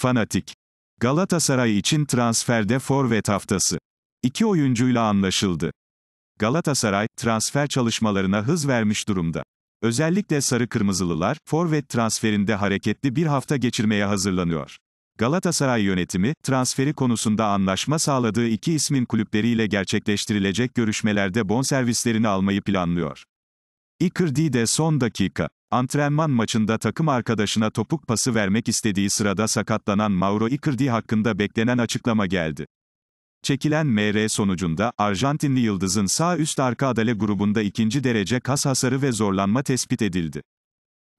Fanatik. Galatasaray için transferde forvet haftası. İki oyuncuyla anlaşıldı. Galatasaray, transfer çalışmalarına hız vermiş durumda. Özellikle sarı kırmızılılar, forvet transferinde hareketli bir hafta geçirmeye hazırlanıyor. Galatasaray yönetimi, transferi konusunda anlaşma sağladığı iki ismin kulüpleriyle gerçekleştirilecek görüşmelerde bonservislerini almayı planlıyor. Icardi de son dakika. Antrenman maçında takım arkadaşına topuk pası vermek istediği sırada sakatlanan Mauro Icardi hakkında beklenen açıklama geldi. Çekilen MR sonucunda, Arjantinli Yıldız'ın sağ üst arka adale grubunda ikinci derece kas hasarı ve zorlanma tespit edildi.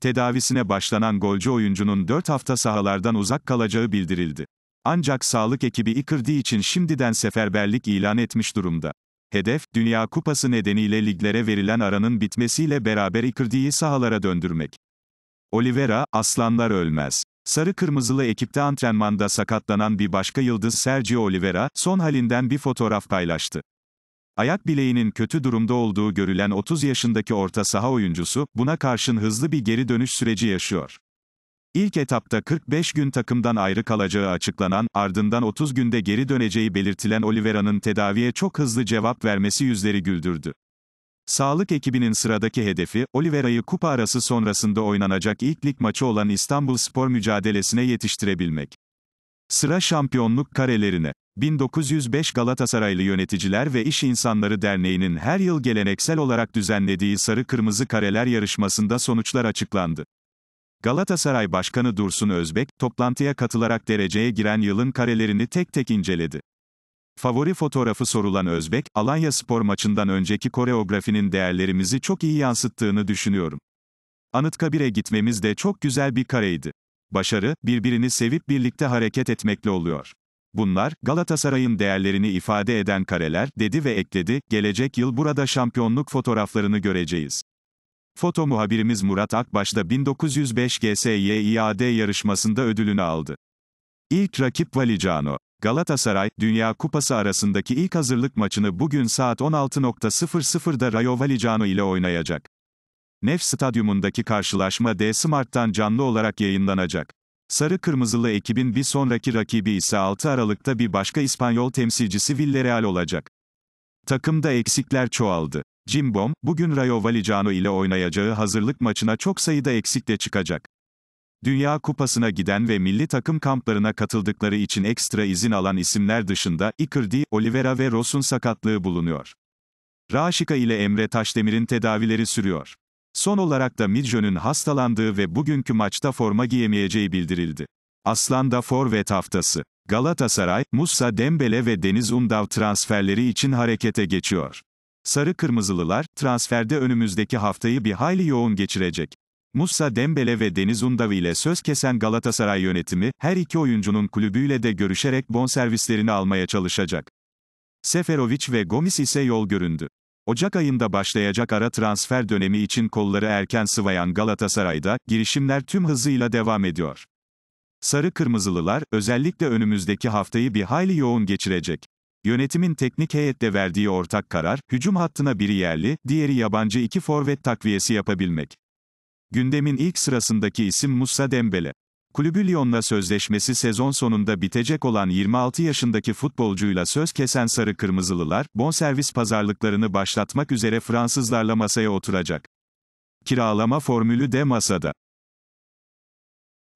Tedavisine başlanan golcü oyuncunun 4 hafta sahalardan uzak kalacağı bildirildi. Ancak sağlık ekibi Icardi için şimdiden seferberlik ilan etmiş durumda. Hedef, Dünya Kupası nedeniyle liglere verilen aranın bitmesiyle beraber Icardi'yi sahalara döndürmek. Oliveira, aslanlar ölmez. Sarı kırmızılı ekipte antrenmanda sakatlanan bir başka yıldız Sergio Oliveira, son halinden bir fotoğraf paylaştı. Ayak bileğinin kötü durumda olduğu görülen 30 yaşındaki orta saha oyuncusu, buna karşın hızlı bir geri dönüş süreci yaşıyor. İlk etapta 45 gün takımdan ayrı kalacağı açıklanan, ardından 30 günde geri döneceği belirtilen Oliveira'nın tedaviye çok hızlı cevap vermesi yüzleri güldürdü. Sağlık ekibinin sıradaki hedefi, Oliveira'yı kupa arası sonrasında oynanacak ilk lig maçı olan İstanbul Spor mücadelesine yetiştirebilmek. Sıra şampiyonluk karelerine. 1905 Galatasaraylı Yöneticiler ve İş İnsanları Derneği'nin her yıl geleneksel olarak düzenlediği Sarı Kırmızı Kareler yarışmasında sonuçlar açıklandı. Galatasaray Başkanı Dursun Özbek, toplantıya katılarak dereceye giren yılın karelerini tek tek inceledi. Favori fotoğrafı sorulan Özbek, Alanya Spor maçından önceki koreografinin değerlerimizi çok iyi yansıttığını düşünüyorum. Anıtkabir'e gitmemiz de çok güzel bir kareydi. Başarı, birbirini sevip birlikte hareket etmekle oluyor. Bunlar, Galatasaray'ın değerlerini ifade eden kareler, dedi ve ekledi, gelecek yıl burada şampiyonluk fotoğraflarını göreceğiz. Foto muhabirimiz Murat Akbaş da 1905 GSYİAD yarışmasında ödülünü aldı. İlk rakip Valicano. Galatasaray, Dünya Kupası arasındaki ilk hazırlık maçını bugün saat 16.00'da Rayo Vallecano ile oynayacak. Nef Stadyumundaki karşılaşma D-Smart'tan canlı olarak yayınlanacak. Sarı Kırmızılı ekibin bir sonraki rakibi ise 6 Aralık'ta bir başka İspanyol temsilcisi Villarreal olacak. Takımda eksikler çoğaldı. Cimbom, bugün Rayo Vallecano ile oynayacağı hazırlık maçına çok sayıda eksikle çıkacak. Dünya Kupası'na giden ve milli takım kamplarına katıldıkları için ekstra izin alan isimler dışında, Icardi, Oliveira ve Ross'un sakatlığı bulunuyor. Raşika ile Emre Taşdemir'in tedavileri sürüyor. Son olarak da Midjön'ün hastalandığı ve bugünkü maçta forma giyemeyeceği bildirildi. Aslan'da forvet haftası. Galatasaray, Musa Dembele ve Deniz Undav transferleri için harekete geçiyor. Sarı Kırmızılılar, transferde önümüzdeki haftayı bir hayli yoğun geçirecek. Musa Dembele ve Deniz Undav ile söz kesen Galatasaray yönetimi, her iki oyuncunun kulübüyle de görüşerek bonservislerini almaya çalışacak. Seferovic ve Gomis ise yol göründü. Ocak ayında başlayacak ara transfer dönemi için kolları erken sıvayan Galatasaray'da, girişimler tüm hızıyla devam ediyor. Sarı Kırmızılılar, özellikle önümüzdeki haftayı bir hayli yoğun geçirecek. Yönetimin teknik heyetle verdiği ortak karar, hücum hattına biri yerli, diğeri yabancı iki forvet takviyesi yapabilmek. Gündemin ilk sırasındaki isim Musa Dembele. Kulübü Lyon'la sözleşmesi sezon sonunda bitecek olan 26 yaşındaki futbolcuyla söz kesen Sarı Kırmızılılar, bonservis pazarlıklarını başlatmak üzere Fransızlarla masaya oturacak. Kiralama formülü de masada.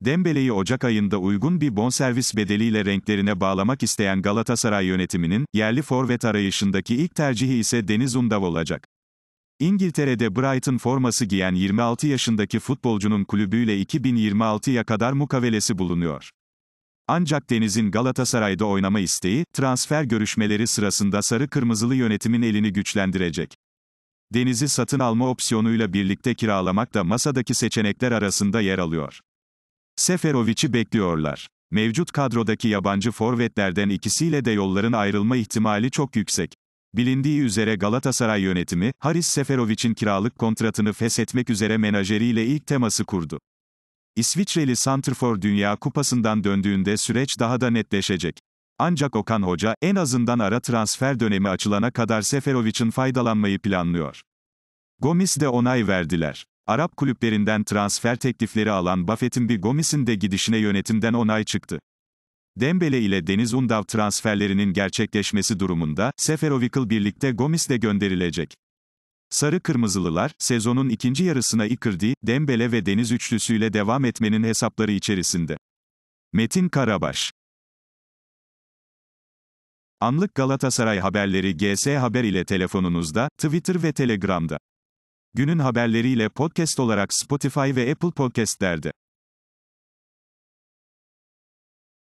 Dembele'yi Ocak ayında uygun bir bonservis bedeliyle renklerine bağlamak isteyen Galatasaray yönetiminin, yerli forvet arayışındaki ilk tercihi ise Deniz Undav olacak. İngiltere'de Brighton forması giyen 26 yaşındaki futbolcunun kulübüyle 2026'ya kadar mukavelesi bulunuyor. Ancak Deniz'in Galatasaray'da oynama isteği, transfer görüşmeleri sırasında sarı kırmızılı yönetimin elini güçlendirecek. Deniz'i satın alma opsiyonuyla birlikte kiralamak da masadaki seçenekler arasında yer alıyor. Seferovic'i bekliyorlar. Mevcut kadrodaki yabancı forvetlerden ikisiyle de yolların ayrılma ihtimali çok yüksek. Bilindiği üzere Galatasaray yönetimi, Haris Seferovic'in kiralık kontratını feshetmek üzere menajeriyle ilk teması kurdu. İsviçreli Santrfor Dünya Kupası'ndan döndüğünde süreç daha da netleşecek. Ancak Okan Hoca, en azından ara transfer dönemi açılana kadar Seferovic'in faydalanmayı planlıyor. Gomis de onay verdiler. Arap kulüplerinden transfer teklifleri alan Buffett'in bir Gomis'in de gidişine yönetimden onay çıktı. Dembele ile Deniz Undav transferlerinin gerçekleşmesi durumunda, Seferovic birlikte Gomis'le gönderilecek. Sarı Kırmızılılar, sezonun ikinci yarısına Icardi, Dembele ve Deniz üçlüsüyle devam etmenin hesapları içerisinde. Metin Karabaş Anlık Galatasaray haberleri GS Haber ile telefonunuzda, Twitter ve Telegram'da. Günün haberleriyle podcast olarak Spotify ve Apple Podcast'lerde.